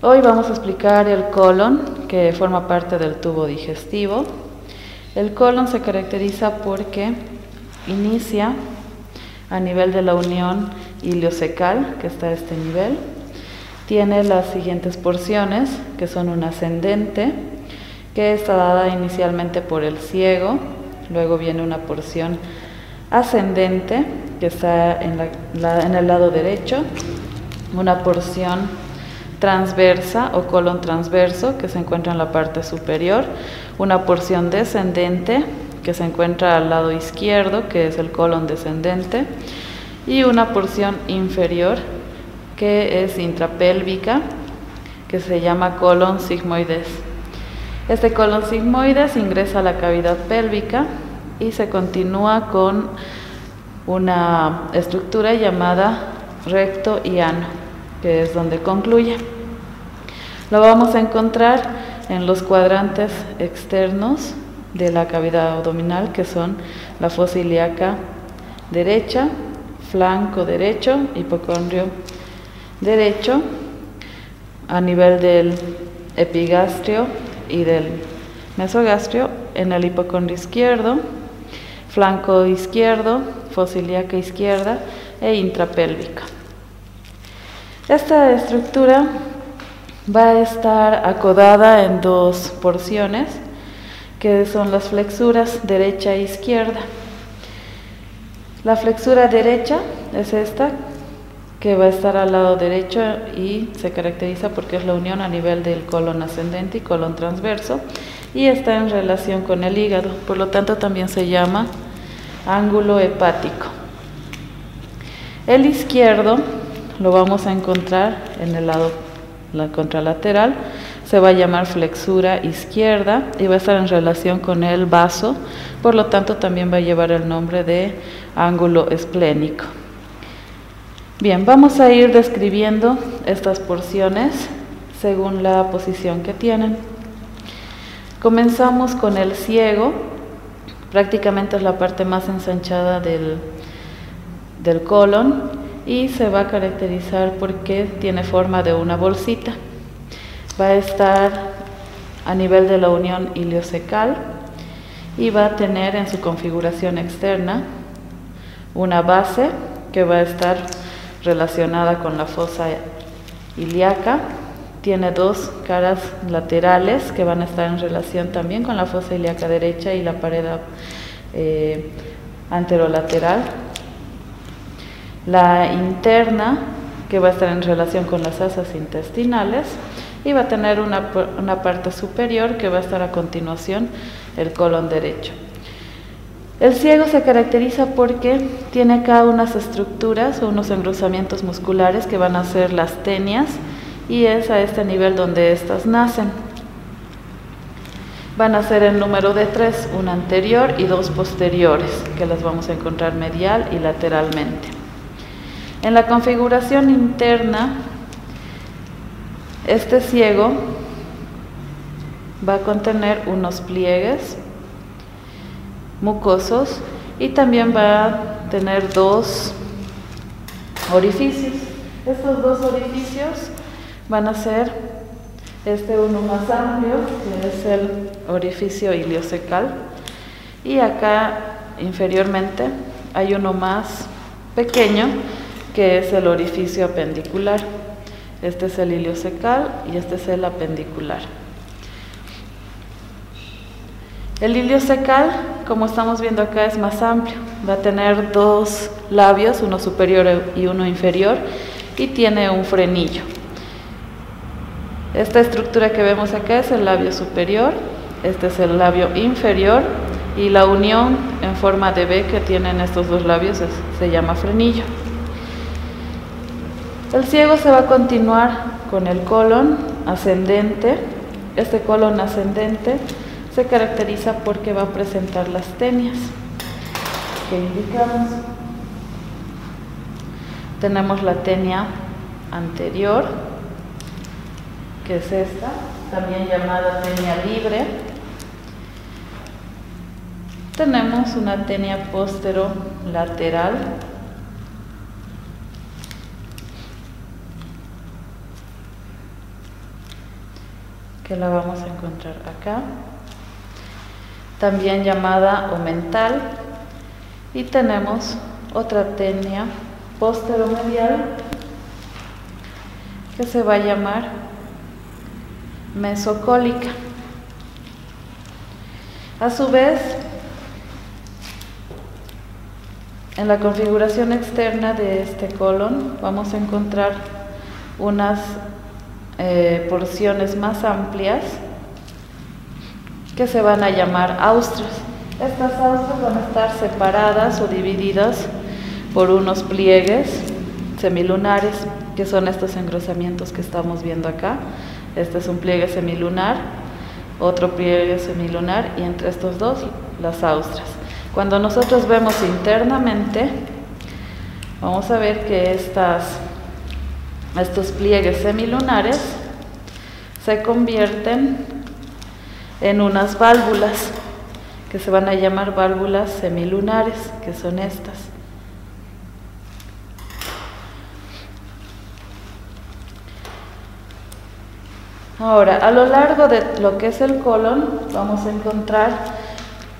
Hoy vamos a explicar el colon, que forma parte del tubo digestivo. El colon se caracteriza porque inicia a nivel de la unión iliocecal, que está a este nivel. Tiene las siguientes porciones, que son un ascendente, que está dada inicialmente por el ciego, luego viene una porción ascendente, que está en, en el lado derecho, una porción transversa o colon transverso que se encuentra en la parte superior, una porción descendente que se encuentra al lado izquierdo, que es el colon descendente, y una porción inferior que es intrapélvica, que se llama colon sigmoides. Este colon sigmoides ingresa a la cavidad pélvica y se continúa con una estructura llamada recto y ano que es donde concluye. Lo vamos a encontrar en los cuadrantes externos de la cavidad abdominal, que son la fosa ilíaca derecha, flanco derecho, hipocondrio derecho, a nivel del epigastrio y del mesogastrio, en el hipocondrio izquierdo, flanco izquierdo, fosa ilíaca izquierda e intrapélvica. Esta estructura va a estar acodada en dos porciones, que son las flexuras derecha e izquierda. La flexura derecha es esta, que va a estar al lado derecho y se caracteriza porque es la unión a nivel del colon ascendente y colon transverso y está en relación con el hígado, por lo tanto también se llama ángulo hepático. El izquierdo lo vamos a encontrar en el lado la contralateral, se va a llamar flexura izquierda y va a estar en relación con el vaso, por lo tanto también va a llevar el nombre de ángulo esplénico. Bien, vamos a ir describiendo estas porciones según la posición que tienen. Comenzamos con el ciego, prácticamente es la parte más ensanchada del, del colon y se va a caracterizar porque tiene forma de una bolsita. Va a estar a nivel de la unión iliocecal y va a tener en su configuración externa una base que va a estar relacionada con la fosa ilíaca. Tiene dos caras laterales que van a estar en relación también con la fosa ilíaca derecha y la pared eh, anterolateral la interna, que va a estar en relación con las asas intestinales, y va a tener una, una parte superior que va a estar a continuación el colon derecho. El ciego se caracteriza porque tiene acá unas estructuras o unos engrosamientos musculares que van a ser las tenias y es a este nivel donde estas nacen. Van a ser el número de tres, una anterior y dos posteriores, que las vamos a encontrar medial y lateralmente. En la configuración interna, este ciego va a contener unos pliegues mucosos y también va a tener dos orificios. Estos dos orificios van a ser este uno más amplio, que es el orificio iliocecal, y acá inferiormente hay uno más pequeño, que es el orificio apendicular. Este es el iliocecal y este es el apendicular. El iliocecal, como estamos viendo acá, es más amplio. Va a tener dos labios, uno superior y uno inferior, y tiene un frenillo. Esta estructura que vemos acá es el labio superior, este es el labio inferior, y la unión en forma de B que tienen estos dos labios se llama frenillo. El ciego se va a continuar con el colon ascendente. Este colon ascendente se caracteriza porque va a presentar las tenias que indicamos. Tenemos la tenia anterior, que es esta, también llamada tenia libre. Tenemos una tenia posterolateral que la vamos a encontrar acá, también llamada omental, y tenemos otra tenia posteromedial que se va a llamar mesocólica. A su vez, en la configuración externa de este colon vamos a encontrar unas eh, porciones más amplias que se van a llamar austras. Estas austras van a estar separadas o divididas por unos pliegues semilunares, que son estos engrosamientos que estamos viendo acá. Este es un pliegue semilunar, otro pliegue semilunar y entre estos dos las austras. Cuando nosotros vemos internamente, vamos a ver que estas, estos pliegues semilunares se convierten en unas válvulas que se van a llamar válvulas semilunares, que son estas. Ahora, a lo largo de lo que es el colon, vamos a encontrar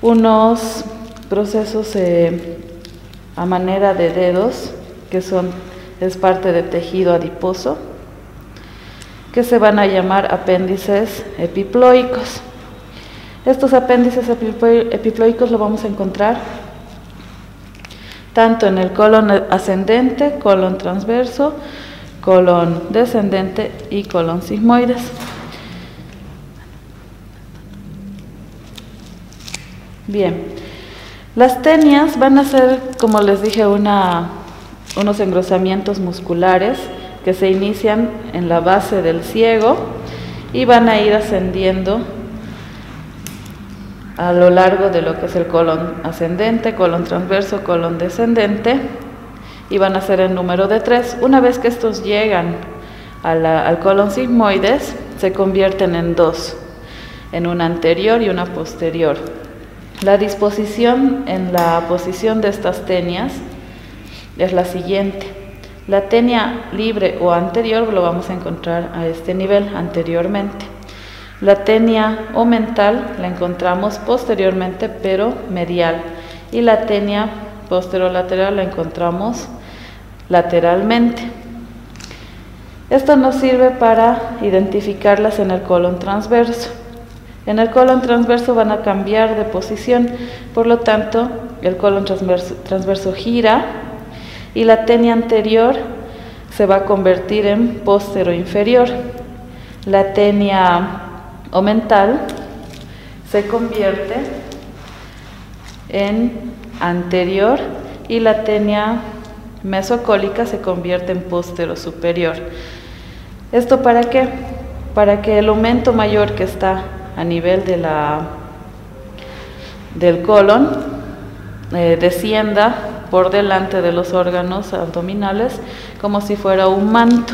unos procesos eh, a manera de dedos, que son, es parte de tejido adiposo, que se van a llamar apéndices epiploicos. Estos apéndices epiploicos lo vamos a encontrar tanto en el colon ascendente, colon transverso, colon descendente y colon sigmoides. Bien, las tenias van a ser, como les dije, unos engrosamientos musculares que se inician en la base del ciego y van a ir ascendiendo a lo largo de lo que es el colon ascendente, colon transverso, colon descendente y van a ser el número de tres. Una vez que estos llegan al colon sigmoides, se convierten en dos, en una anterior y una posterior. La disposición en la posición de estas tenias es la siguiente. La tenia libre o anterior lo vamos a encontrar a este nivel anteriormente. La tenia mental la encontramos posteriormente pero medial y la tenia posterolateral la encontramos lateralmente. Esto nos sirve para identificarlas en el colon transverso. En el colon transverso van a cambiar de posición, por lo tanto el colon transverso, gira y la tenia anterior se va a convertir en póstero inferior. La tenia omental se convierte en anterior y la tenia mesocólica se convierte en póstero superior. ¿Esto para qué? Para que el aumento mayor que está a nivel de la, del colon eh, descienda por delante de los órganos abdominales como si fuera un manto.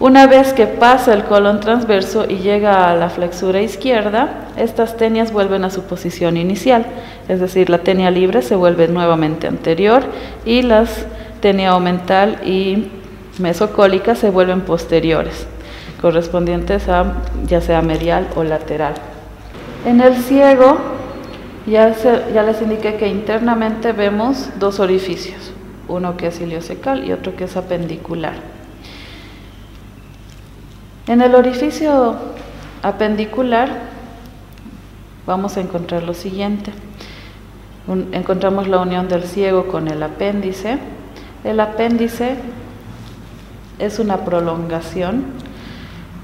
Una vez que pasa el colon transverso y llega a la flexura izquierda, estas tenias vuelven a su posición inicial, es decir, la tenia libre se vuelve nuevamente anterior y las tenia aumental y mesocólica se vuelven posteriores correspondientes a ya sea medial o lateral. En el ciego ya, ya les indiqué que internamente vemos dos orificios, uno que es iliocecal y otro que es apendicular. En el orificio apendicular vamos a encontrar lo siguiente. encontramos la unión del ciego con el apéndice. El apéndice es una prolongación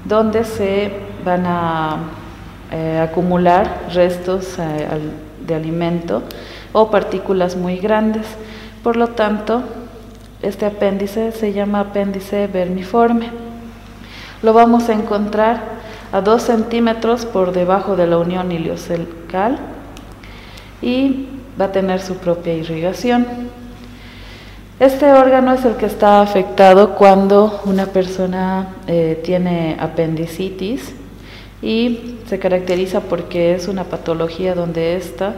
donde se van a eh, acumular restos eh, de alimento o partículas muy grandes. Por lo tanto, este apéndice se llama apéndice vermiforme. Lo vamos a encontrar a 2 centímetros por debajo de la unión iliocecal y va a tener su propia irrigación. Este órgano es el que está afectado cuando una persona eh, tiene apendicitis y se caracteriza porque es una patología donde esta,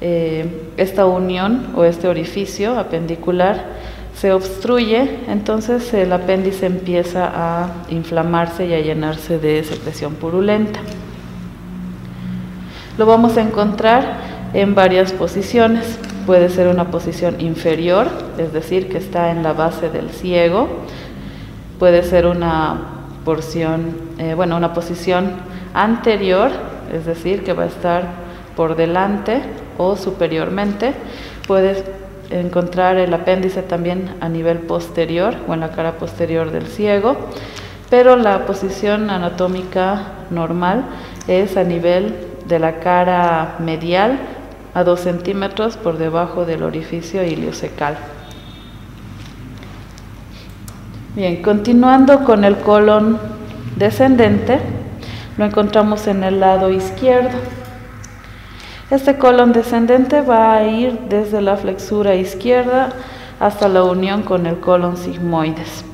eh, esta unión o este orificio apendicular se obstruye, entonces el apéndice empieza a inflamarse y a llenarse de secreción purulenta. Lo vamos a encontrar en varias posiciones. Puede ser una posición inferior, es decir, que está en la base del ciego. Puede ser una porción, eh, bueno, una posición anterior, es decir, que va a estar por delante o superiormente. Puedes encontrar el apéndice también a nivel posterior o en la cara posterior del ciego, pero la posición anatómica normal es a nivel de la cara medial a 2 centímetros por debajo del orificio iliocecal. Bien, continuando con el colon descendente, lo encontramos en el lado izquierdo. Este colon descendente va a ir desde la flexura izquierda hasta la unión con el colon sigmoides.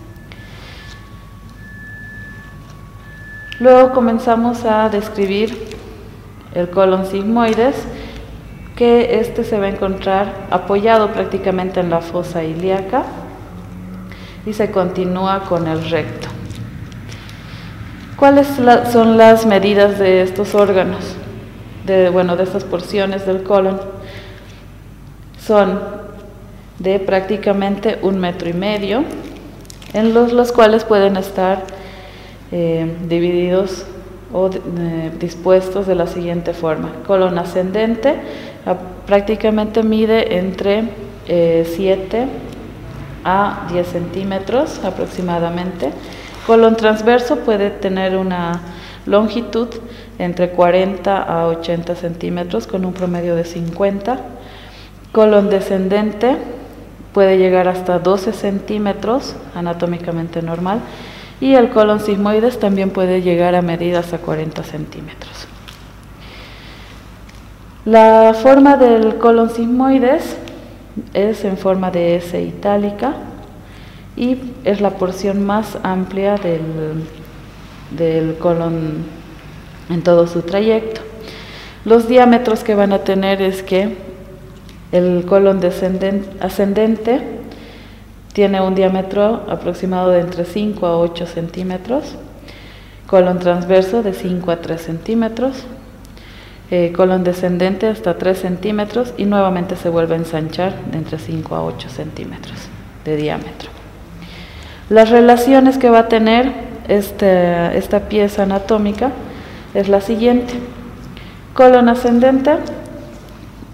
Luego comenzamos a describir el colon sigmoides, que este se va a encontrar apoyado prácticamente en la fosa ilíaca y se continúa con el recto. ¿Cuáles son las medidas de estos órganos? de, bueno, de estas porciones del colon son de prácticamente un metro y medio, en los, los cuales pueden estar eh, divididos o eh, dispuestos de la siguiente forma. Colon ascendente prácticamente mide entre 7 eh, a 10 centímetros aproximadamente. Colon transverso puede tener una longitud entre 40 a 80 centímetros con un promedio de 50. Colon descendente puede llegar hasta 12 centímetros anatómicamente normal y el colon sigmoides también puede llegar a medidas a 40 centímetros. La forma del colon sigmoides es en forma de S itálica y es la porción más amplia del, del colon en todo su trayecto. Los diámetros que van a tener es que el colon ascendente tiene un diámetro aproximado de entre 5 a 8 centímetros, colon transverso de 5 a 3 centímetros, eh, colon descendente hasta 3 centímetros y nuevamente se vuelve a ensanchar de entre 5 a 8 centímetros de diámetro. Las relaciones que va a tener este, esta pieza anatómica es la siguiente. Colon ascendente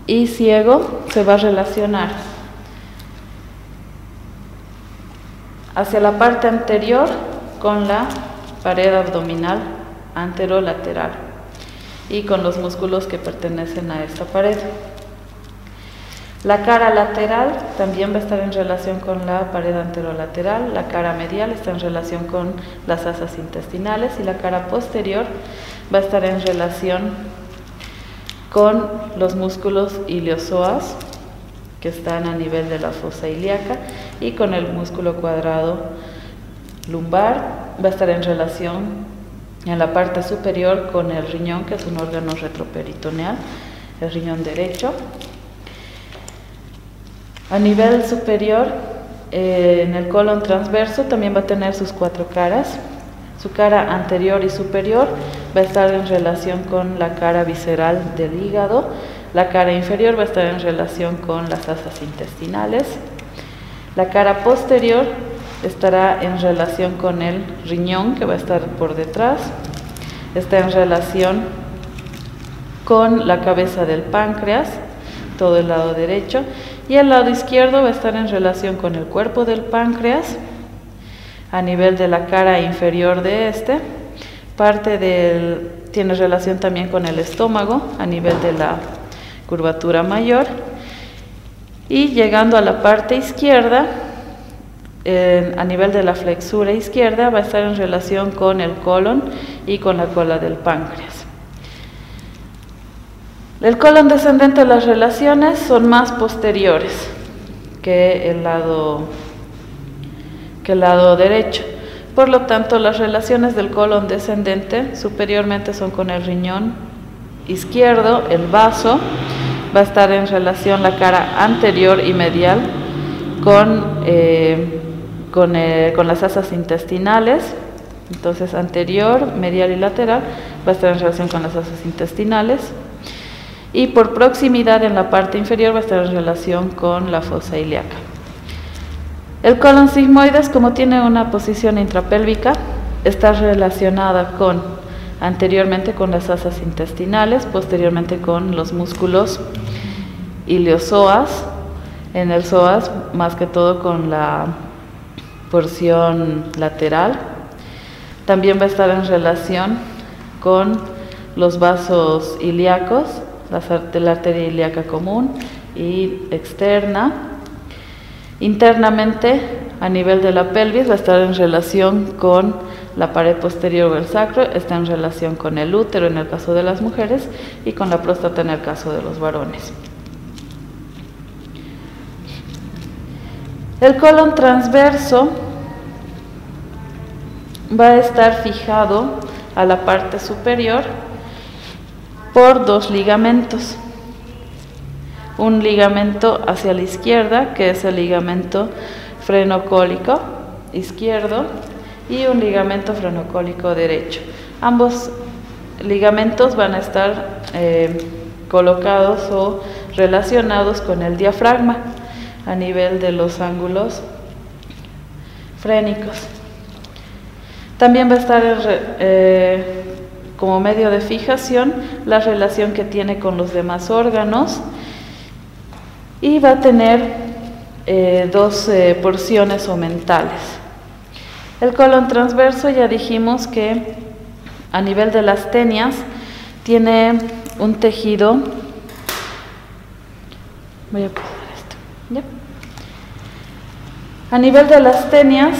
y ciego se va a relacionar hacia la parte anterior con la pared abdominal anterolateral y con los músculos que pertenecen a esta pared. La cara lateral también va a estar en relación con la pared anterolateral, la cara medial está en relación con las asas intestinales y la cara posterior va a estar en relación con los músculos iliosoas que están a nivel de la fosa ilíaca y con el músculo cuadrado lumbar va a estar en relación en la parte superior con el riñón que es un órgano retroperitoneal, el riñón derecho a nivel superior, eh, en el colon transverso también va a tener sus cuatro caras. Su cara anterior y superior va a estar en relación con la cara visceral del hígado. La cara inferior va a estar en relación con las asas intestinales. La cara posterior estará en relación con el riñón que va a estar por detrás. Está en relación con la cabeza del páncreas, todo el lado derecho y el lado izquierdo va a estar en relación con el cuerpo del páncreas a nivel de la cara inferior de este. Parte del tiene relación también con el estómago a nivel de la curvatura mayor. Y llegando a la parte izquierda, a nivel de la flexura izquierda, va a estar en relación con el colon y con la cola del páncreas. El colon descendente de las relaciones son más posteriores que el lado, que el lado derecho. Por lo tanto, las relaciones del colon descendente superiormente son con el riñón izquierdo, el vaso, va a estar en relación la cara anterior y medial con, eh, con, eh, con las asas intestinales, entonces anterior, medial y lateral va a estar en relación con las asas intestinales y por proximidad en la parte inferior va a estar en relación con la fosa ilíaca. El colon sigmoides, como tiene una posición intrapélvica, está relacionada con anteriormente con las asas intestinales, posteriormente con los músculos iliosoas, en el psoas más que todo con la porción lateral. También va a estar en relación con los vasos ilíacos, la arteria ilíaca común y externa. Internamente, a nivel de la pelvis, va a estar en relación con la pared posterior del sacro, está en relación con el útero en el caso de las mujeres y con la próstata en el caso de los varones. El colon transverso va a estar fijado a la parte superior por dos ligamentos. Un ligamento hacia la izquierda, que es el ligamento frenocólico izquierdo, y un ligamento frenocólico derecho. Ambos ligamentos van a estar eh, colocados o relacionados con el diafragma a nivel de los ángulos frénicos. También va a estar eh, como medio de fijación la relación que tiene con los demás órganos y va a tener eh, dos eh, porciones omentales. El colon transverso ya dijimos que a nivel de las tenias tiene un tejido. Voy a esto. A nivel de las tenias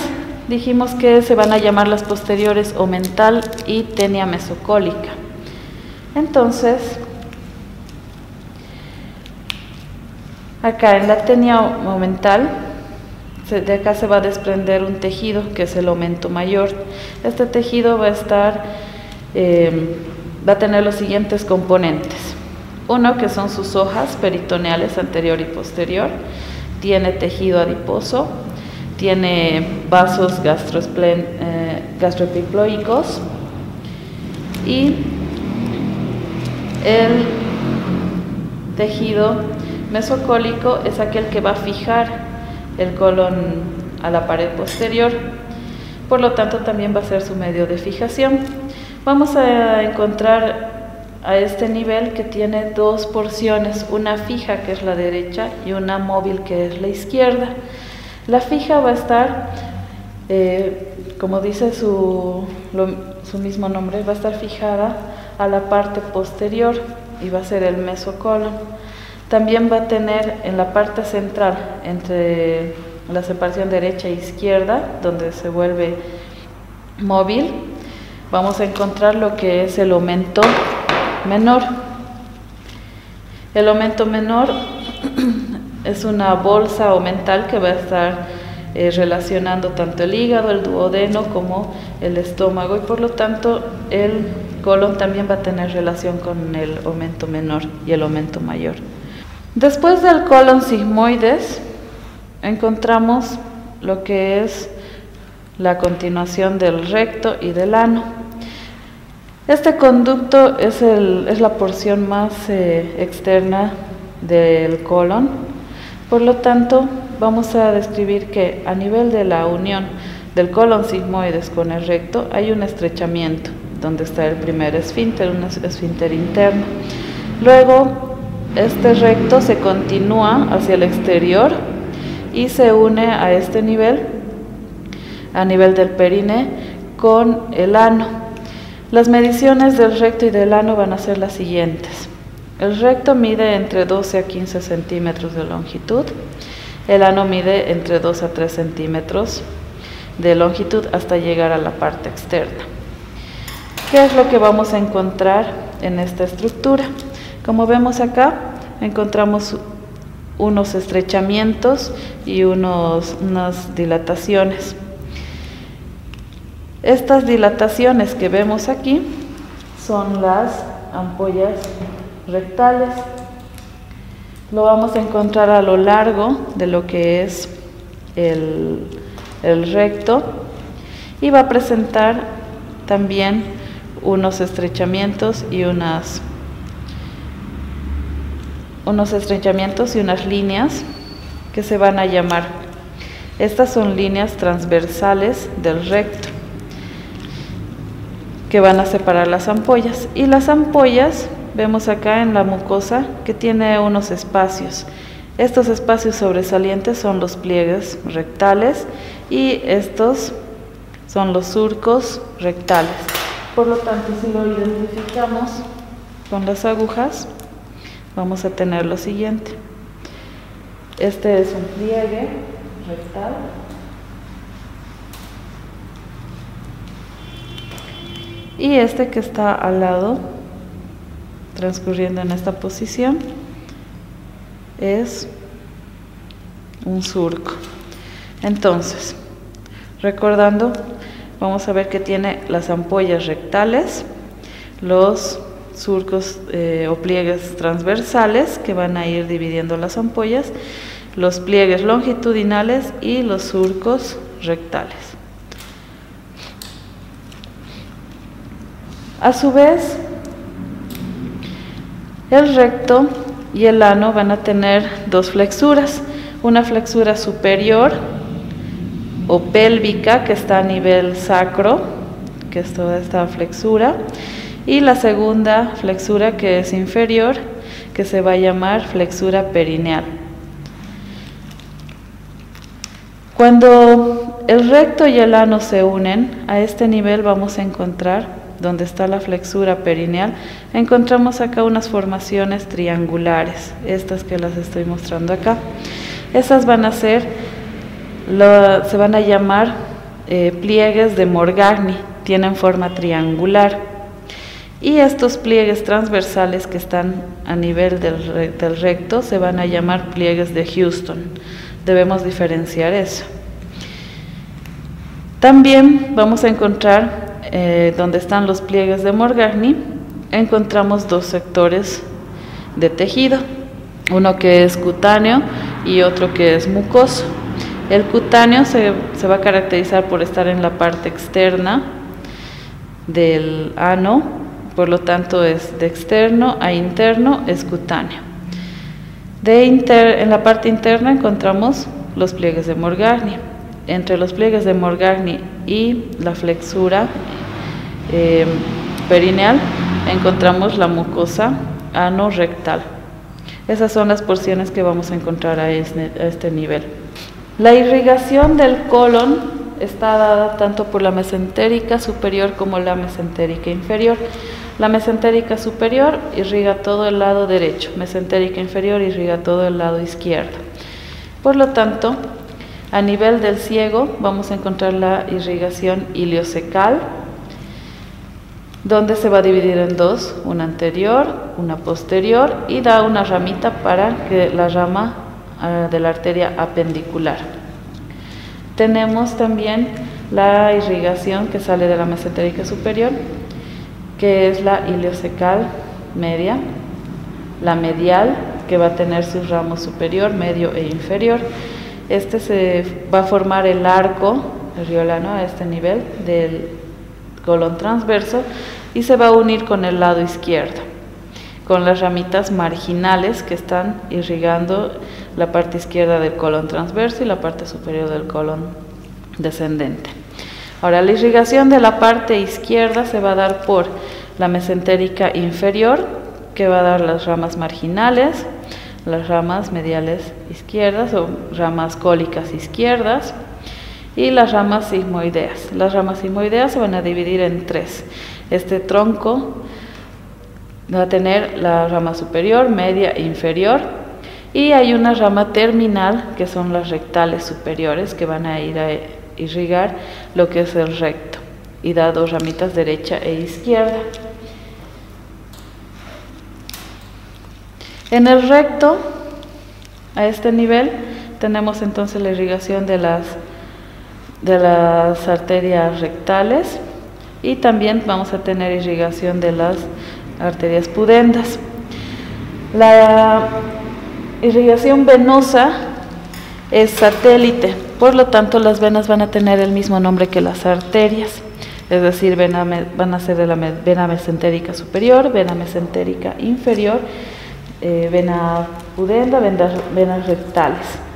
dijimos que se van a llamar las posteriores omental y tenia mesocólica. Entonces, acá en la tenia omental, de acá se va a desprender un tejido que es el aumento mayor. Este tejido va a estar, em, va a tener los siguientes componentes. Uno que son sus hojas peritoneales anterior y posterior, tiene tejido adiposo, tiene vasos eh, gastroepiploicos y el tejido mesocólico es aquel que va a fijar el colon a la pared posterior, por lo tanto también va a ser su medio de fijación. Vamos a encontrar a este nivel que tiene dos porciones, una fija que es la derecha y una móvil que es la izquierda. La fija va a estar, eh, como dice su, su mismo nombre, va a estar fijada a la parte posterior y va a ser el mesocolon. También va a tener en la parte central, entre la separación derecha e izquierda, donde se vuelve móvil, vamos a encontrar lo que es el aumento menor. El aumento menor es una bolsa o mental que va a estar eh, relacionando tanto el hígado, el duodeno como el estómago y por lo tanto el colon también va a tener relación con el aumento menor y el aumento mayor. Después del colon sigmoides encontramos lo que es la continuación del recto y del ano. Este conducto es, es la porción más eh, externa del colon por lo tanto, vamos a describir que a nivel de la unión del colon sigmoides con el recto hay un estrechamiento, donde está el primer esfínter, un esfínter interno. Luego, este recto se continúa hacia el exterior y se une a este nivel, a nivel del perine, con el ano. Las mediciones del recto y del ano van a ser las siguientes. El recto mide entre 12 a 15 centímetros de longitud. El ano mide entre 2 a 3 centímetros de longitud hasta llegar a la parte externa. ¿Qué es lo que vamos a encontrar en esta estructura? Como vemos acá, encontramos unos estrechamientos y unos, unas dilataciones. Estas dilataciones que vemos aquí son las ampollas rectales. Lo vamos a encontrar a lo largo de lo que es el, el recto y va a presentar también unos estrechamientos y unas unos estrechamientos y unas líneas que se van a llamar estas son líneas transversales del recto que van a separar las ampollas y las ampollas vemos acá en la mucosa que tiene unos espacios estos espacios sobresalientes son los pliegues rectales y estos son los surcos rectales. Por lo tanto, si lo identificamos con las agujas, vamos a tener lo siguiente. Este es un pliegue rectal. Y este que está al lado, transcurriendo en esta posición, es un surco. Entonces, recordando, vamos a ver que tiene las ampollas rectales, los surcos eh, o pliegues transversales que van a ir dividiendo las ampollas, los pliegues longitudinales y los surcos rectales. A su vez, el recto y el ano van a tener dos flexuras, una flexura superior o pélvica que está a nivel sacro, que es toda esta flexura, y la segunda flexura que es inferior, que se va a llamar flexura perineal. Cuando el recto y el ano se unen, a este nivel vamos a encontrar donde está la flexura perineal, encontramos acá unas formaciones triangulares, estas que las estoy mostrando acá. Esas van a ser, se van a llamar eh, pliegues de Morgagni, tienen forma triangular. Y estos pliegues transversales que están a nivel del recto se van a llamar pliegues de Houston. Debemos diferenciar eso. También vamos a encontrar eh, donde están los pliegues de Morgagni, encontramos dos sectores de tejido, uno que es cutáneo y otro que es mucoso. El cutáneo se, se va a caracterizar por estar en la parte externa del ano, por lo tanto es de externo a interno, es cutáneo. De inter, en la parte interna encontramos los pliegues de Morgagni. Entre los pliegues de Morgagni y la flexura eh, perineal encontramos la mucosa anorrectal. Esas son las porciones que vamos a encontrar a este, a este nivel. La irrigación del colon está dada tanto por la mesentérica superior como la mesentérica inferior. La mesentérica superior irriga todo el lado derecho, mesentérica inferior irriga todo el lado izquierdo. Por lo tanto, a nivel del ciego vamos a encontrar la irrigación iliocecal, donde se va a dividir en dos, una anterior, una posterior y da una ramita para que la rama ah, de la arteria apendicular. Tenemos también la irrigación que sale de la mesentérica superior, que es la iliocecal media, la medial, que va a tener su ramo superior, medio e inferior. Este se va a formar el arco riolano a este nivel del colon transverso y se va a unir con el lado izquierdo, con las ramitas marginales que están irrigando la parte izquierda del colon transverso y la parte superior del colon descendente. Ahora, la irrigación de la parte izquierda se va a dar por la mesentérica inferior, que va a dar las ramas marginales, las ramas mediales izquierdas o ramas cólicas izquierdas, y las ramas sigmoideas. Las ramas sigmoideas se van a dividir en tres. Este tronco va a tener la rama superior, media e inferior y hay una rama terminal que son las rectales superiores que van a ir a irrigar lo que es el recto y da dos ramitas derecha e izquierda. En el recto, a este nivel, tenemos entonces la irrigación de las de las arterias rectales y también vamos a tener irrigación de las arterias pudendas. La irrigación venosa es satélite, por lo tanto las venas van a tener el mismo nombre que las arterias, es decir, van a ser de la vena mesentérica superior, vena mesentérica inferior, eh, vena pudenda, venas, venas rectales.